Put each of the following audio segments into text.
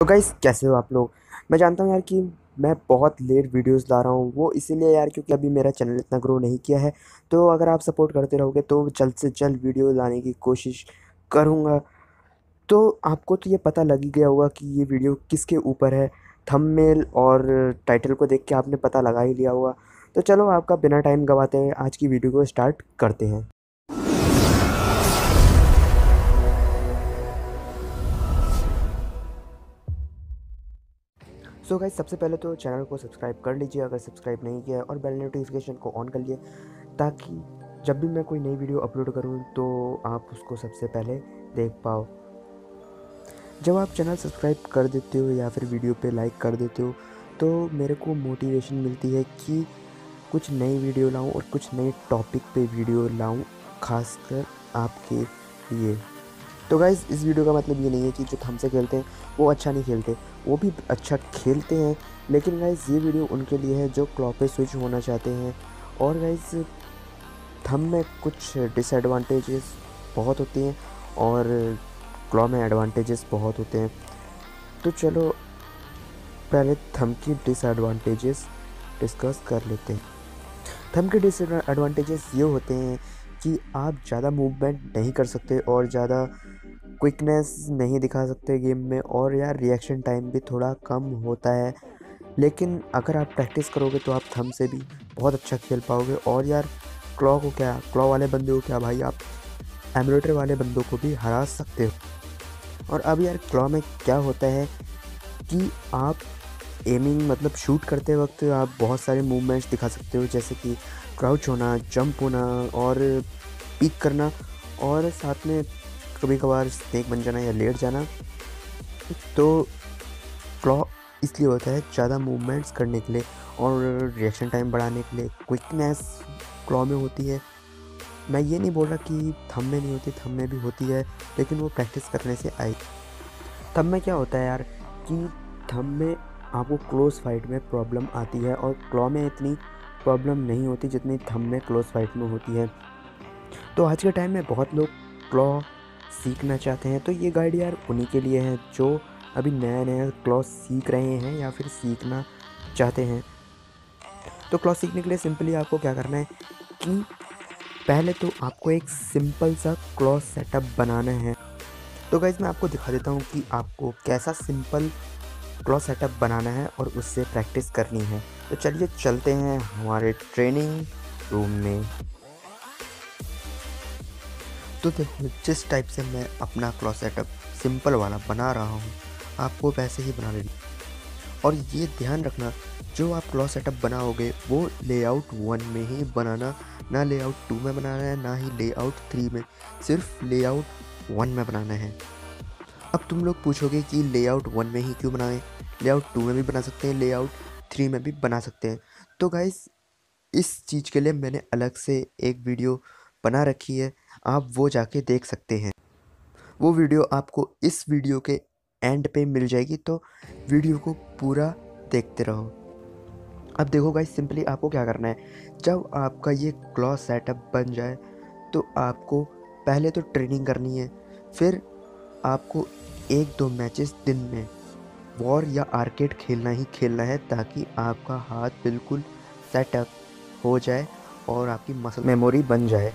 तो गाइस कैसे हो आप लोग? मैं जानता हूँ यार कि मैं बहुत लेट वीडियोस ला रहा हूँ, वो इसीलिए यार क्योंकि अभी मेरा चैनल इतना ग्रो नहीं किया है। तो अगर आप सपोर्ट करते रहोगे तो जल्द से जल्द वीडियो लाने की कोशिश करूँगा। तो आपको तो ये पता लग ही गया होगा कि ये वीडियो किसके ऊपर है? थंबनेल और टाइटल को देख के आपने पता लगा ही लिया होगा। तो चलो आपका बिना टाइम गवाते हैं, आज की वीडियो को स्टार्ट करते हैं। सो गाइज़ सबसे पहले तो चैनल को सब्सक्राइब कर लीजिए अगर सब्सक्राइब नहीं किया है और बेल नोटिफिकेशन को ऑन कर लिए ताकि जब भी मैं कोई नई वीडियो अपलोड करूँ तो आप उसको सबसे पहले देख पाओ। जब आप चैनल सब्सक्राइब कर देते हो या फिर वीडियो पे लाइक कर देते हो तो मेरे को मोटिवेशन मिलती है कि कुछ नई वीडियो लाऊं और कुछ नए टॉपिक पे वीडियो लाऊं, खासकर आपके लिए। तो गाइज़ इस वीडियो का मतलब ये नहीं है कि जो हमसे खेलते हैं, वो अच्छा नहीं खेलते। वो भी अच्छा खेलते हैं, लेकिन गाइज़ ये वीडियो उनके लिए है जो क्लॉ पे स्विच होना चाहते हैं। और गाइज़ थम में कुछ डिसएडवांटेजेस बहुत होते हैं और क्लॉ में एडवांटेजेस बहुत होते हैं। तो चलो, पहले थम की डिसएडवांटेजेस डिस्कस कर लेते हैं। थम के डिसएडवांटेजेस ये होते हैं कि आप ज़्यादा मूवमेंट नहीं कर सकते और ज़्यादा क्विकनेस नहीं दिखा सकते गेम में और यार रिएक्शन टाइम भी थोड़ा कम होता है। लेकिन अगर आप प्रैक्टिस करोगे तो आप थम से भी बहुत अच्छा खेल पाओगे। और यार क्लॉ को क्या, क्लॉ वाले बंदे को क्या भाई आप एमुलेटर वाले बंदों को भी हरा सकते हो? और अब यार क्लॉ में क्या होता है कि आप एमिंग मतलब शूट करते वक्त आप बहुत सारे मूवमेंट्स दिखा सकते हो। जैसे कि क्राउच होना, जंप होना और पिक करना और साथ में कभी कभार स्नेक बन जाना या लेट जाना तो क्लॉ इसलिए होता है ज़्यादा मूवमेंट्स करने के लिए और रिएक्शन टाइम बढ़ाने के लिए। क्विकनेस क्लॉ में होती है। मैं ये नहीं बोल रहा कि थम में नहीं होती थम में भी होती है, लेकिन वो प्रैक्टिस करने से आई थम में क्या होता है यार कि थम में आपको क्लोज फाइट में प्रॉब्लम आती है और क्लॉ में इतनी प्रॉब्लम नहीं होती जितनी थम में क्लोज फाइट में होती है। तो आज के टाइम में बहुत लोग क्लॉ सीखना चाहते हैं तो ये गाइड यार उन्हीं के लिए है जो अभी नया नया क्लॉ सीख रहे हैं या फिर सीखना चाहते हैं। तो क्लॉ सीखने के लिए सिंपली आपको क्या करना है कि पहले तो आपको एक सिंपल सा क्लॉ सेटअप बनाना है। तो गाइज़ मैं आपको दिखा देता हूँ कि आपको कैसा सिंपल क्लॉ सेटअप बनाना है और उससे प्रैक्टिस करनी है। तो चलिए चलते हैं हमारे ट्रेनिंग रूम में। तो देखो जिस टाइप से मैं अपना क्लॉथ सेटअप सिंपल वाला बना रहा हूँ आपको वैसे ही बना लेना और ये ध्यान रखना, जो आप क्लॉथ सेटअप बनाओगे, वो लेआउट वन में ही बनाना, ना लेआउट टू में बनाना है, ना ही लेआउट थ्री में, सिर्फ़ लेआउट वन में बनाना है। अब तुम लोग पूछोगे कि लेआउट वन में ही क्यों बनाएँ? लेआउट टू में भी बना सकते हैं लेआउट थ्री में भी बना सकते हैं। तो गाइस इस चीज़ के लिए मैंने अलग से एक वीडियो बना रखी है, आप वो जाके देख सकते हैं। वो वीडियो आपको इस वीडियो के एंड पे मिल जाएगी तो वीडियो को पूरा देखते रहो। अब देखो गाइस सिंपली आपको क्या करना है? जब आपका ये क्लॉथ सेटअप बन जाए तो आपको पहले तो ट्रेनिंग करनी है, फिर आपको एक दो मैचेस दिन में वॉर या आर्केड खेलना ही खेलना है, ताकि आपका हाथ बिल्कुल सेटअप हो जाए और आपकी मसल मेमोरी बन जाए।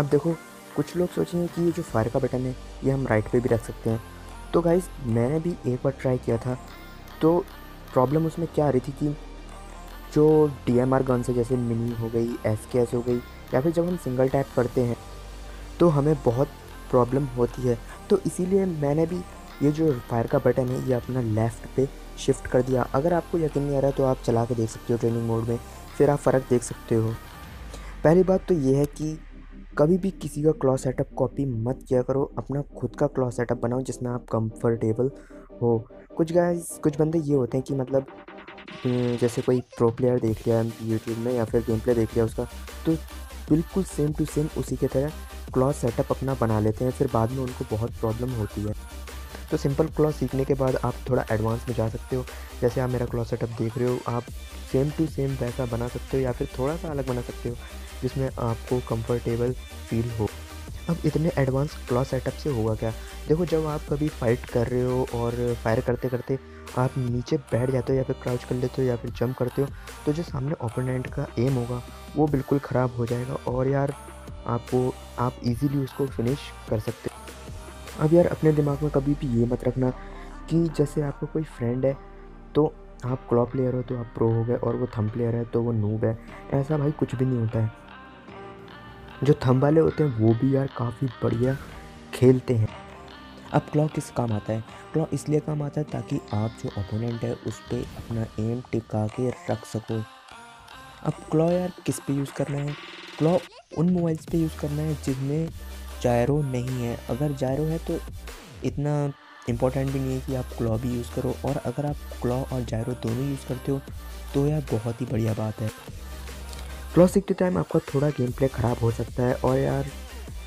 अब देखो, कुछ लोग सोचेंगे कि ये जो फायर का बटन है, ये हम राइट पे भी रख सकते हैं। तो गाइज़ मैंने भी एक बार ट्राई किया था। तो प्रॉब्लम उसमें क्या आ रही थी कि जो डी एम आर गन से जैसे मिनी हो गई एस के एस हो गई, या फिर जब हम सिंगल टैप करते हैं तो हमें बहुत प्रॉब्लम होती है। तो इसीलिए मैंने भी ये जो फायर का बटन है, ये अपना लेफ़्ट पे शिफ्ट कर दिया। अगर आपको यकीन नहीं आ रहा तो आप चला के देख सकते हो ट्रेनिंग मोड में, फिर आप फ़र्क देख सकते हो। पहली बात तो ये है कि कभी भी किसी का क्लॉथ सेटअप कॉपी मत किया करो, अपना खुद का क्लॉथ सेटअप बनाओ जिसमें आप कंफर्टेबल हो। कुछ गाइस कुछ बंदे ये होते हैं कि मतलब जैसे कोई प्रो प्लेयर देख लिया यूट्यूब में या फिर गेम प्ले देख लिया उसका तो बिल्कुल सेम टू सेम उसी के तरह क्लॉथ सेटअप अपना बना लेते हैं, फिर बाद में उनको बहुत प्रॉब्लम होती है। तो सिंपल क्लॉथ सीखने के बाद आप थोड़ा एडवांस में जा सकते हो। जैसे आप मेरा क्लॉथ सेटअप देख रहे हो, आप सेम टू सेम वैसा बना सकते हो या फिर थोड़ा सा अलग बना सकते हो। जिसमें आपको कंफर्टेबल फील हो। अब इतने एडवांस क्लॉ सेटअप से होगा क्या? देखो, जब आप कभी फाइट कर रहे हो और फायर करते करते आप नीचे बैठ जाते हो या फिर क्राउच कर लेते हो या फिर जंप करते हो तो जो सामने ओपोनेंट का एम होगा, वो बिल्कुल ख़राब हो जाएगा और यार आपको, आप इजीली उसको फिनिश कर सकते हो। अब यार अपने दिमाग में कभी भी ये मत रखना कि जैसे आपका कोई फ्रेंड है तो आप क्लॉ प्लेयर हो तो आप प्रो हो गए और वो थम प्लेयर है तो वो नूब है। ऐसा भाई कुछ भी नहीं होता है। जो थम वाले होते हैं, वो भी यार काफ़ी बढ़िया खेलते हैं। अब क्लॉ किस काम आता है? क्लॉ इसलिए काम आता है ताकि आप जो ओपोनेंट है, उस पर अपना एम टिका के रख सको। अब क्लॉ यार किस पे यूज़ करना है? क्लॉ उन मोबाइल्स पे यूज़ करना है जिनमें जायरो नहीं है। अगर जायरो है तो इतना इम्पोर्टेंट भी नहीं है कि आप क्लॉ भी यूज़ करो। और अगर आप क्लॉ और जायरो दोनों यूज़ करते हो तो यार बहुत ही बढ़िया बात है। क्लॉ सीखते टाइम आपका थोड़ा गेम प्ले ख़राब हो सकता है और यार,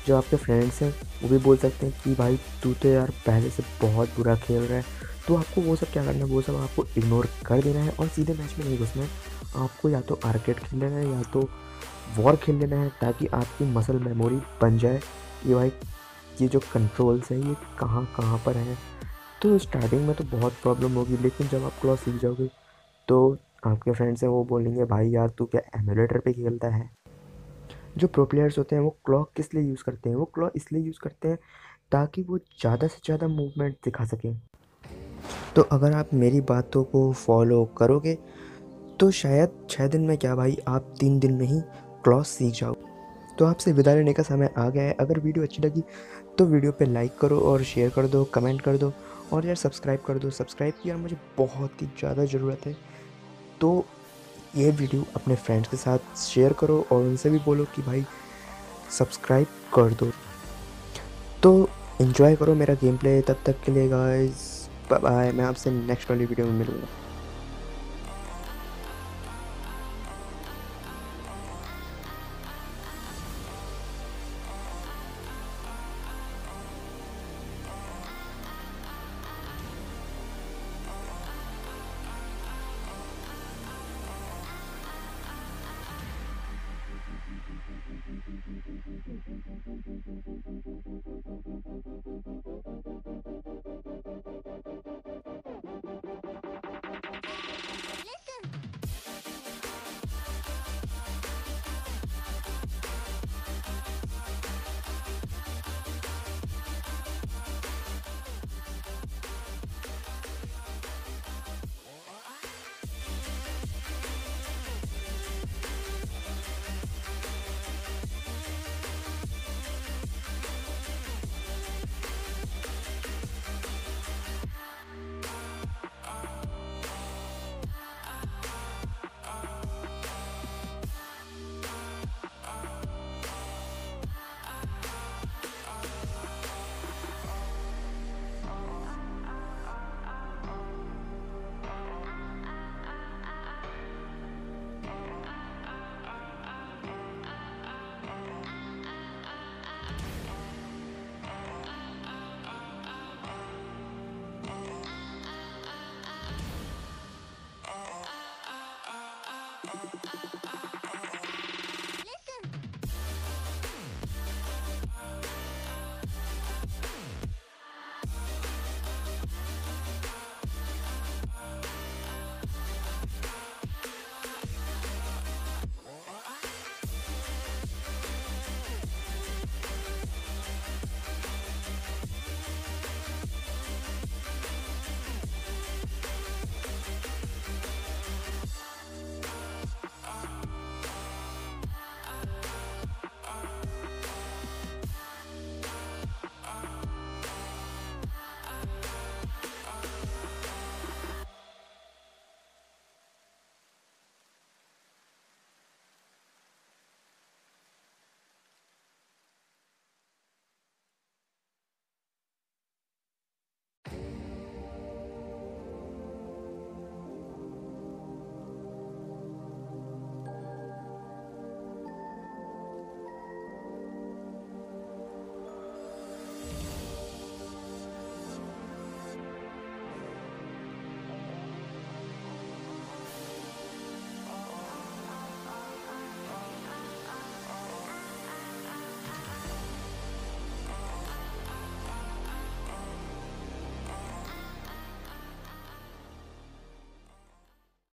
जो आपके फ्रेंड्स हैं, वो भी बोल सकते हैं कि भाई, तू तो यार पहले से बहुत बुरा खेल रहा है। तो आपको वो सब क्या करना है? वो सब आपको इग्नोर कर देना है और सीधे मैच में नहीं घुसना है। आपको या तो आर्केड खेल लेना है या तो वॉर खेल लेना है ताकि आपकी मसल मेमोरी बन जाए कि भाई, ये जो कंट्रोल्स हैं, ये कहाँ कहाँ पर हैं। तो स्टार्टिंग में तो बहुत प्रॉब्लम होगी, लेकिन जब आप क्लॉस सीख जाओगे तो आपके फ्रेंड्स हैं वो बोलेंगे, भाई यार, तू क्या एमुलेटर पे खेलता है? जो प्रो प्लेयर्स होते हैं, वो क्लॉक किस लिए यूज़ करते हैं? वो क्लॉक इसलिए यूज़ करते हैं ताकि वो ज़्यादा से ज़्यादा मूवमेंट दिखा सकें। तो अगर आप मेरी बातों को फॉलो करोगे तो शायद छः दिन में क्या भाई, आप तीन दिन में ही क्लॉस सीख जाओ। तो आपसे विदा लेने का समय आ गया है। अगर वीडियो अच्छी लगी तो वीडियो पे लाइक करो और शेयर कर दो कमेंट कर दो और यार सब्सक्राइब कर दो। सब्सक्राइब की यार मुझे बहुत ही ज़्यादा ज़रूरत है। तो ये वीडियो अपने फ्रेंड्स के साथ शेयर करो और उनसे भी बोलो कि भाई सब्सक्राइब कर दो। तो इन्जॉय करो मेरा गेम प्ले तब तक के लिए गाइस बाय मैं आपसे नेक्स्ट वाली वीडियो में मिलूँगा।